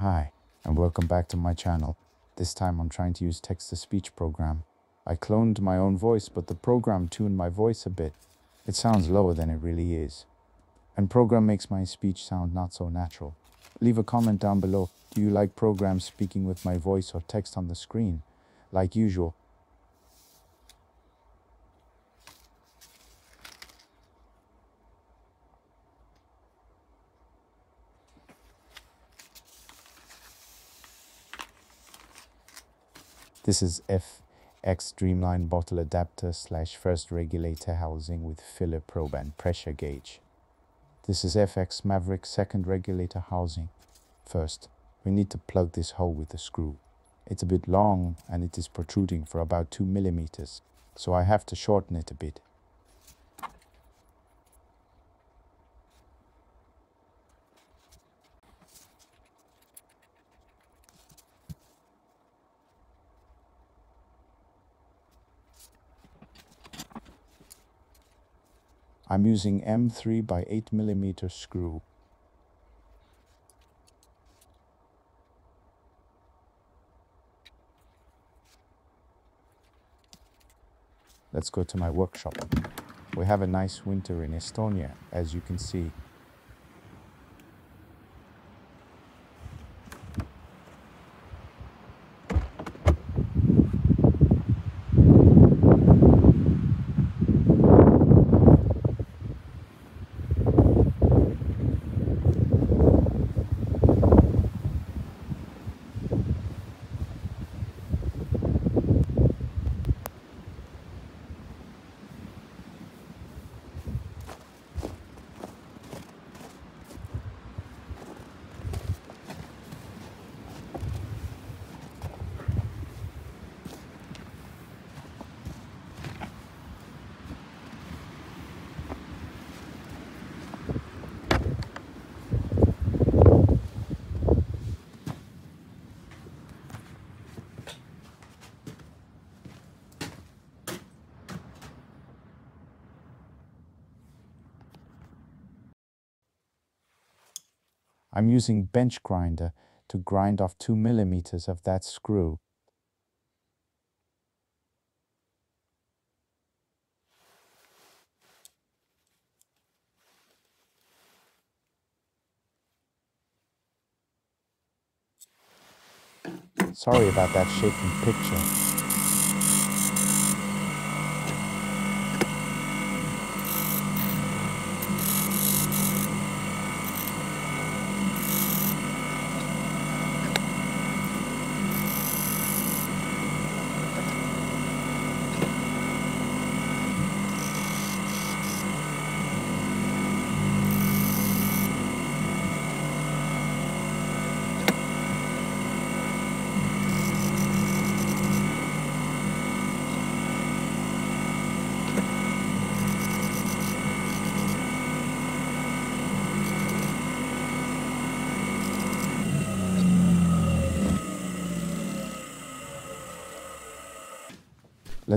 Hi, and welcome back to my channel. This time I'm trying to use text-to-speech program. I cloned my own voice, but the program tuned my voice a bit. It sounds lower than it really is. And program makes my speech sound not so natural. Leave a comment down below. Do you like programs speaking with my voice or text on the screen? Like usual, This is FX Dreamline bottle adapter slash first regulator housing with filler probe and pressure gauge. This is FX Maverick second regulator housing. First, we need to plug this hole with a screw. It's a bit long and it is protruding for about 2 millimeters, so I have to shorten it a bit. I'm using M3 by 8 millimeter screw. Let's go to my workshop. We have a nice winter in Estonia, as you can see. I'm using bench grinder to grind off 2 millimeters of that screw. Sorry about that shaking picture.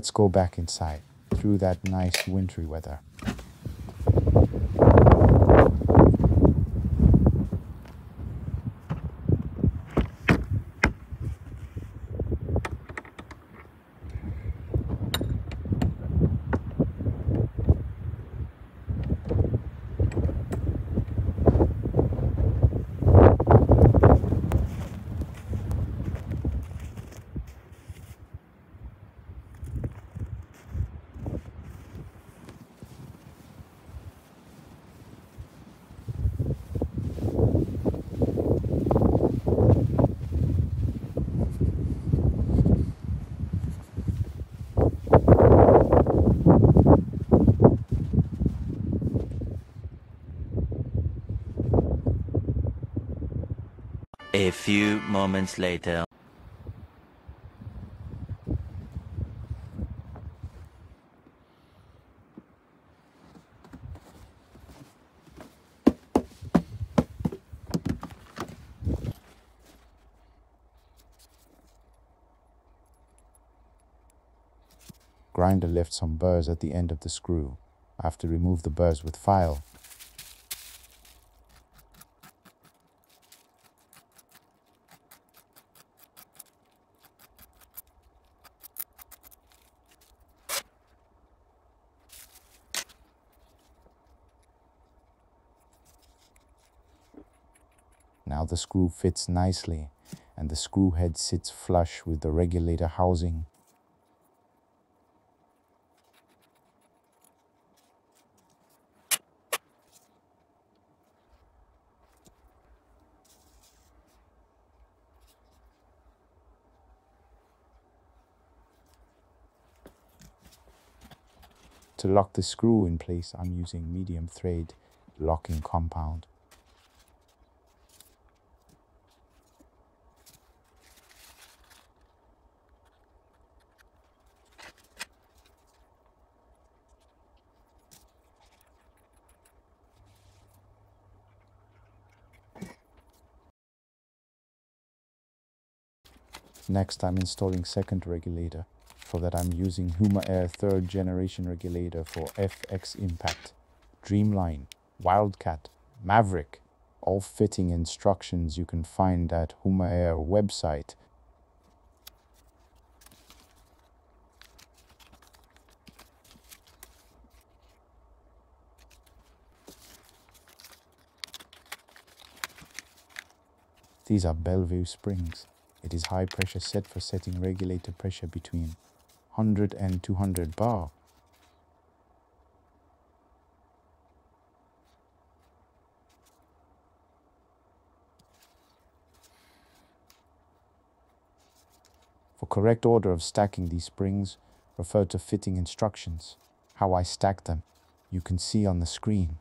Let's go back inside through that nice wintry weather. A few moments later. Grinder left some burrs at the end of the screw. I have to remove the burrs with file. Now the screw fits nicely and the screw head sits flush with the regulator housing. To lock the screw in place, I'm using medium thread locking compound. Next, I'm installing second regulator. For that, I'm using Huma Air third generation regulator for FX Impact, Dreamline, Wildcat, Maverick. All fitting instructions you can find at Huma Air website. These are Belleville springs. It is high pressure set for setting regulator pressure between 100 and 200 bar. For correct order of stacking these springs, refer to fitting instructions. How I stack them, you can see on the screen.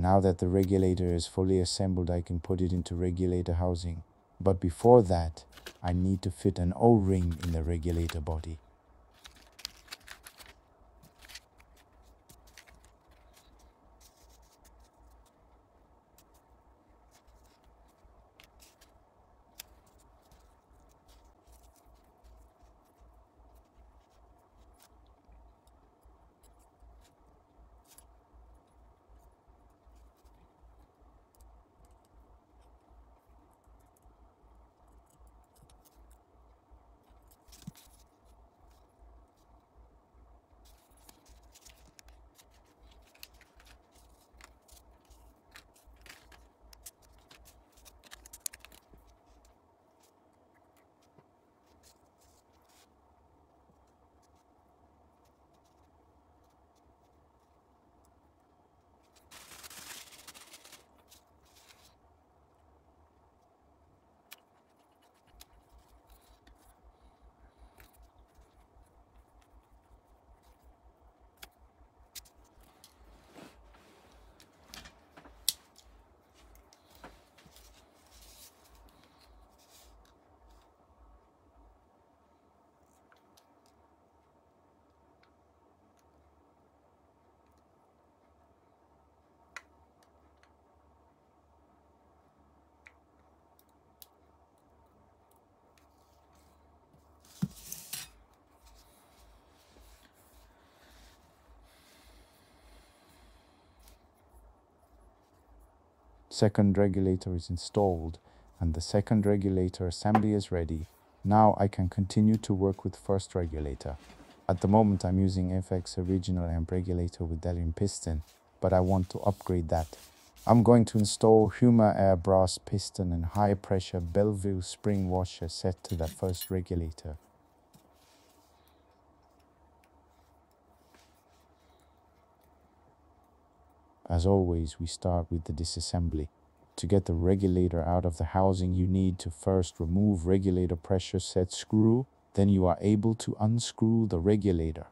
Now that the regulator is fully assembled, I can put it into regulator housing. But before that, I need to fit an O-ring in the regulator body. Second regulator is installed and the second regulator assembly is ready. Now I can continue to work with first regulator. At the moment I'm using FX original amp regulator with Delrin piston, but I want to upgrade that. I'm going to install Huma Air brass piston and high pressure Belleville spring washer set to the first regulator. As always, we start with the disassembly. To get the regulator out of the housing, you need to first remove regulator pressure set screw, then you are able to unscrew the regulator.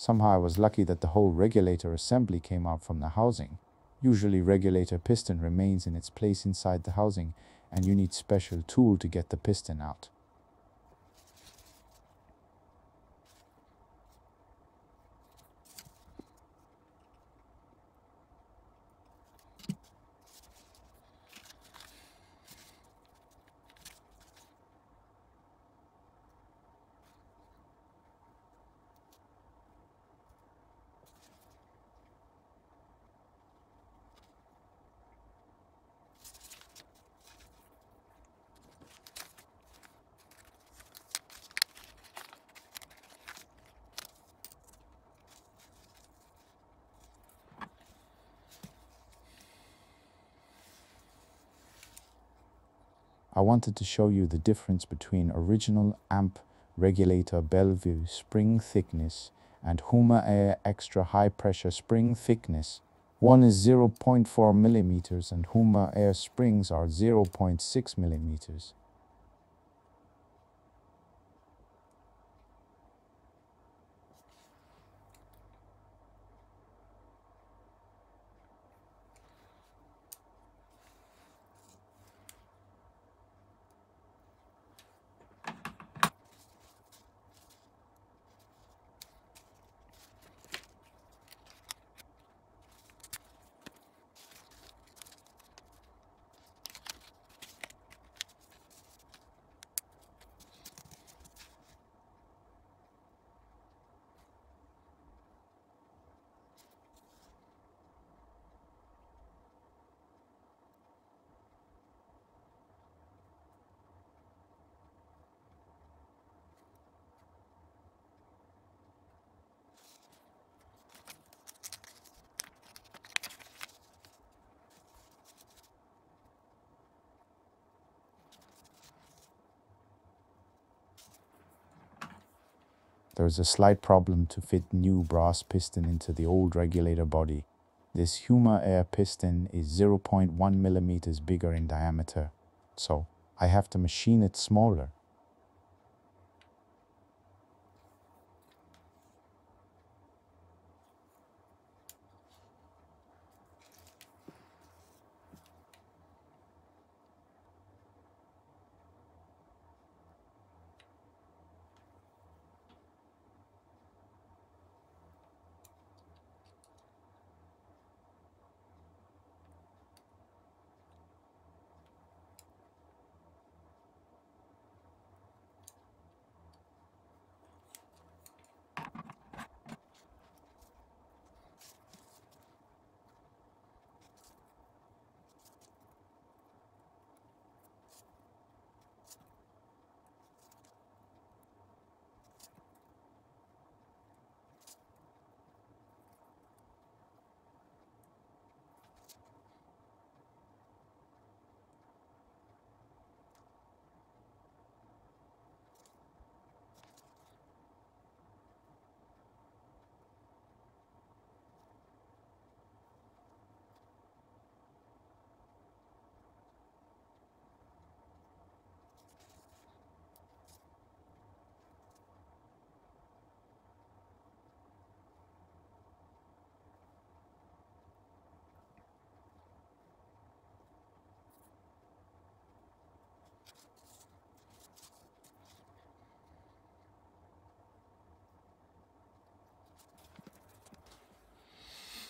Somehow I was lucky that the whole regulator assembly came out from the housing. Usually regulator piston remains in its place inside the housing and you need special tool to get the piston out. I wanted to show you the difference between original amp regulator Belleville spring thickness and Huma Air extra high pressure spring thickness. One is 0.4 millimeters and Huma Air springs are 0.6 millimeters. There is a slight problem to fit new brass piston into the old regulator body. This Huma Air piston is 0.1 millimeters bigger in diameter, so I have to machine it smaller.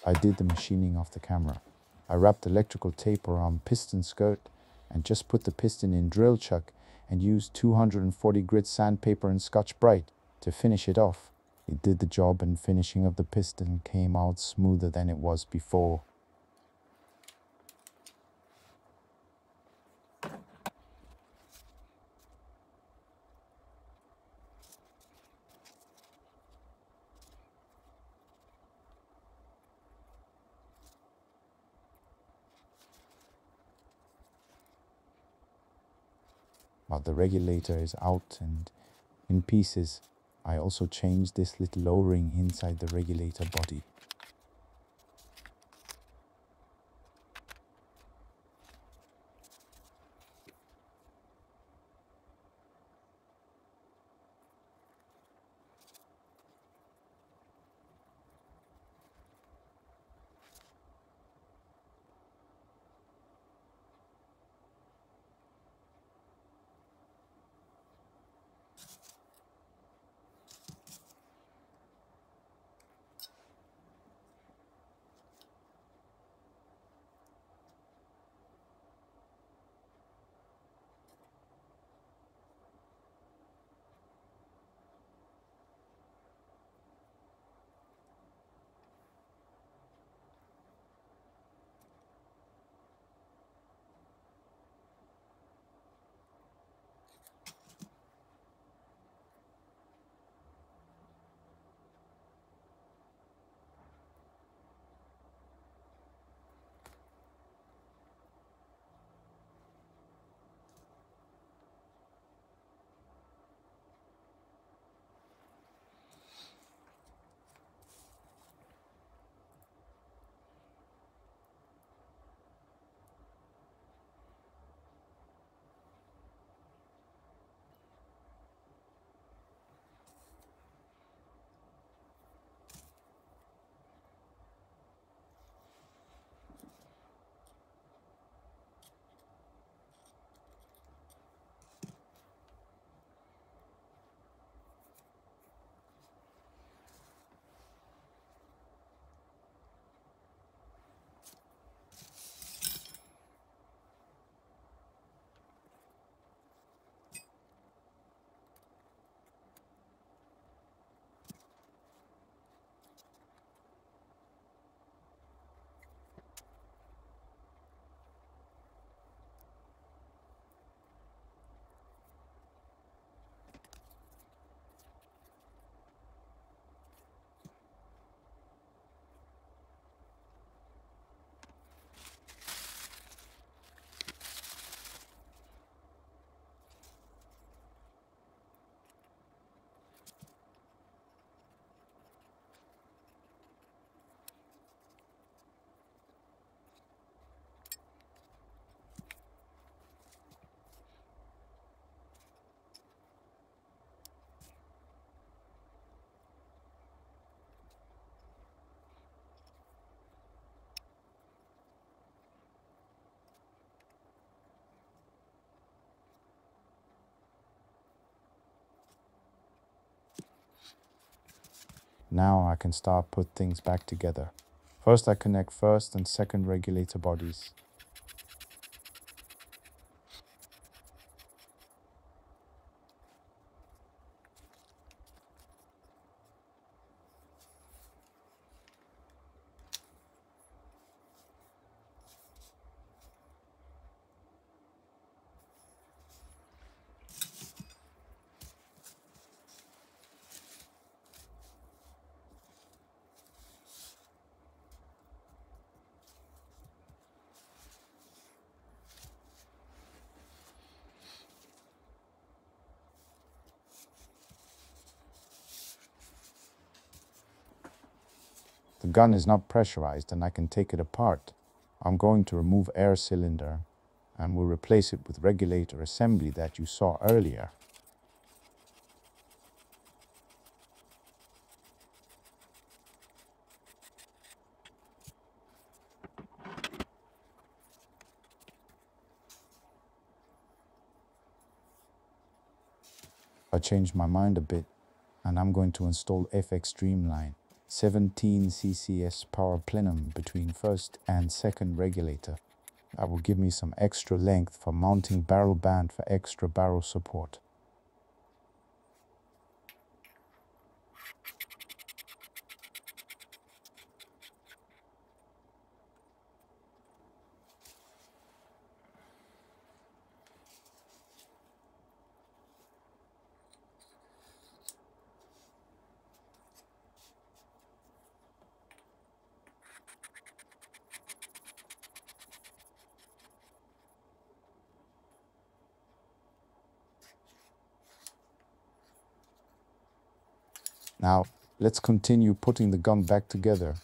I did the machining of the camera. I wrapped electrical tape around piston skirt and just put the piston in drill chuck and used 240 grit sandpaper and Scotch-Brite to finish it off. It did the job and finishing of the piston came out smoother than it was before. The regulator is out and in pieces, I also changed this little O-ring inside the regulator body. Now I can start put things back together. First I connect first and second regulator bodies. The gun is not pressurized and I can take it apart. I'm going to remove air cylinder and we'll replace it with regulator assembly that you saw earlier. I changed my mind a bit and I'm going to install FX Dreamline 17 CCS power plenum between first and second regulator. That will give me some extra length for mounting barrel band for extra barrel support. Now, let's continue putting the gun back together.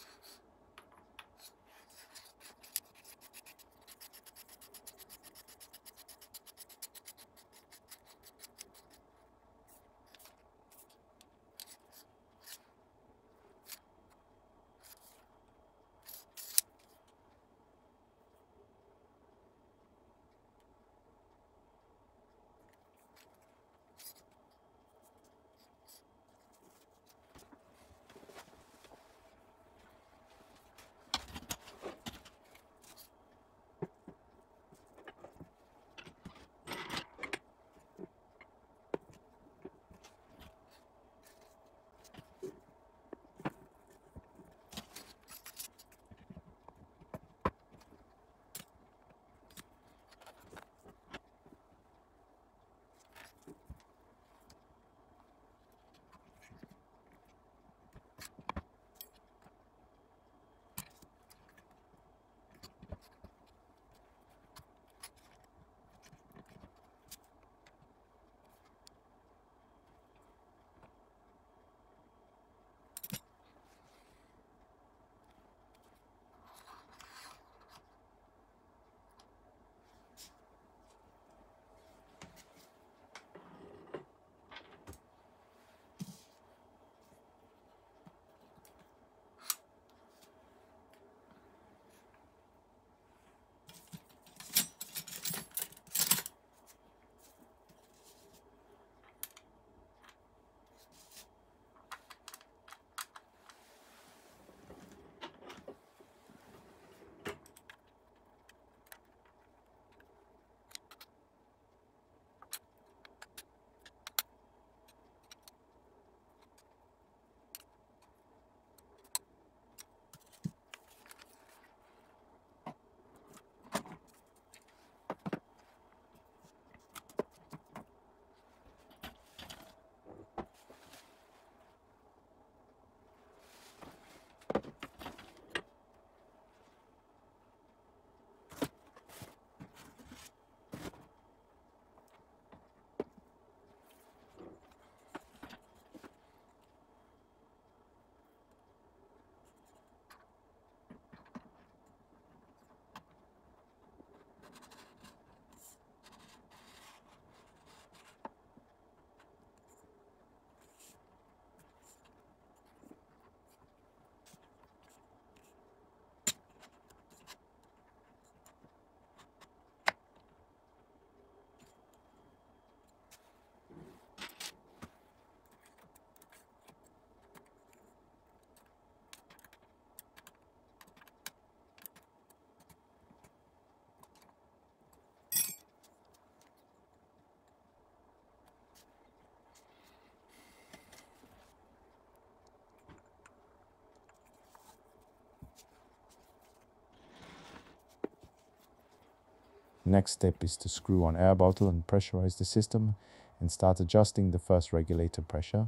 Next step is to screw on air bottle and pressurize the system and start adjusting the first regulator pressure.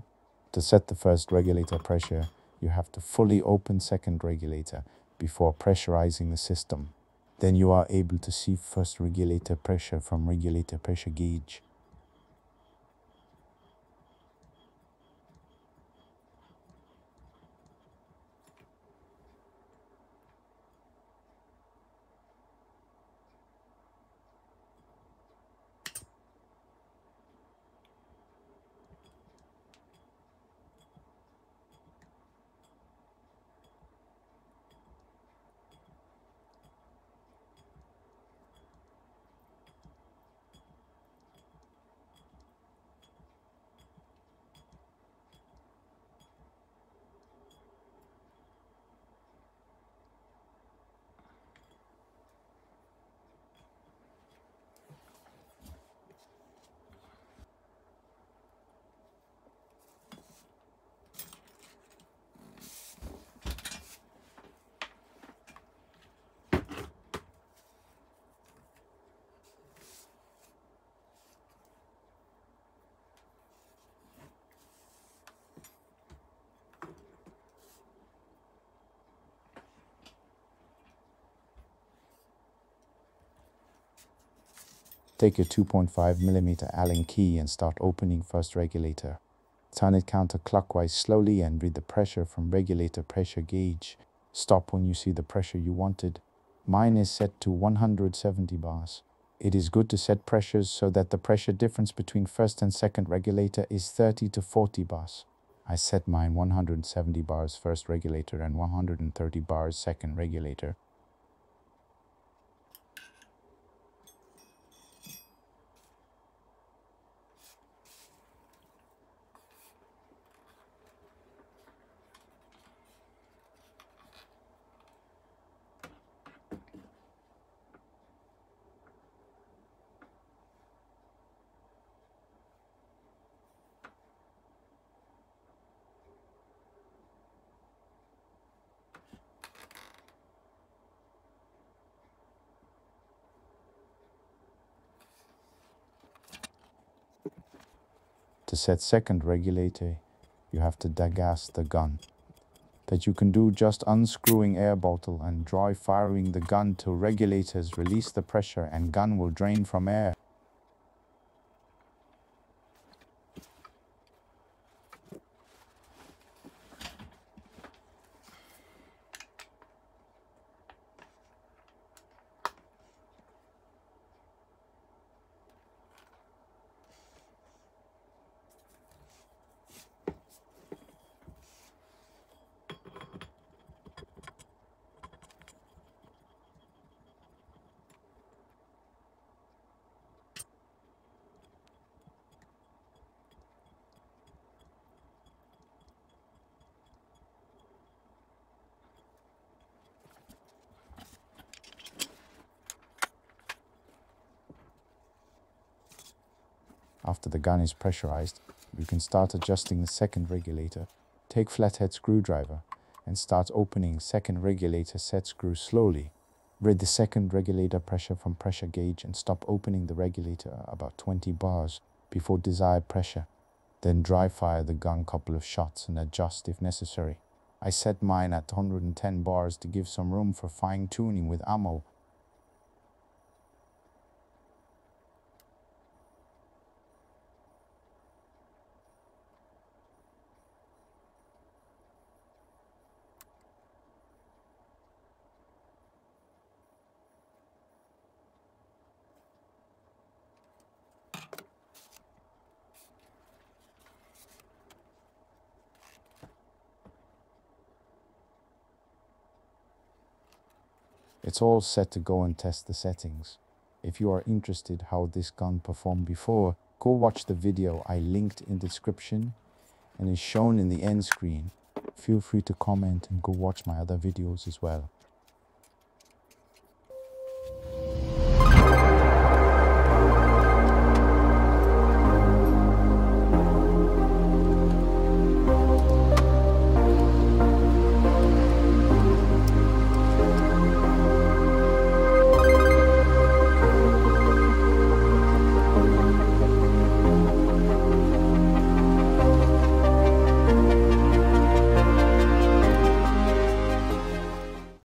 To set the first regulator pressure, you have to fully open second regulator before pressurizing the system. Then you are able to see first regulator pressure from regulator pressure gauge. Take your 2.5 millimeter Allen key and start opening first regulator. Turn it counterclockwise slowly and read the pressure from regulator pressure gauge. Stop when you see the pressure you wanted. Mine is set to 170 bars. It is good to set pressures so that the pressure difference between first and second regulator is 30 to 40 bars. I set mine 170 bars first regulator and 130 bars second regulator. To set second regulator, you have to degas the gun. That you can do just unscrewing air bottle and dry firing the gun till regulators release the pressure and gun will drain from air. After the gun is pressurized, you can start adjusting the second regulator. Take flathead screwdriver and start opening second regulator set screw slowly. Read the second regulator pressure from pressure gauge and stop opening the regulator about 20 bars before desired pressure. Then dry fire the gun couple of shots and adjust if necessary. I set mine at 110 bars to give some room for fine tuning with ammo It's all set to go and test the settings. If you are interested how this gun performed before, go watch the video I linked in description and is shown in the end screen. Feel free to comment and go watch my other videos as well.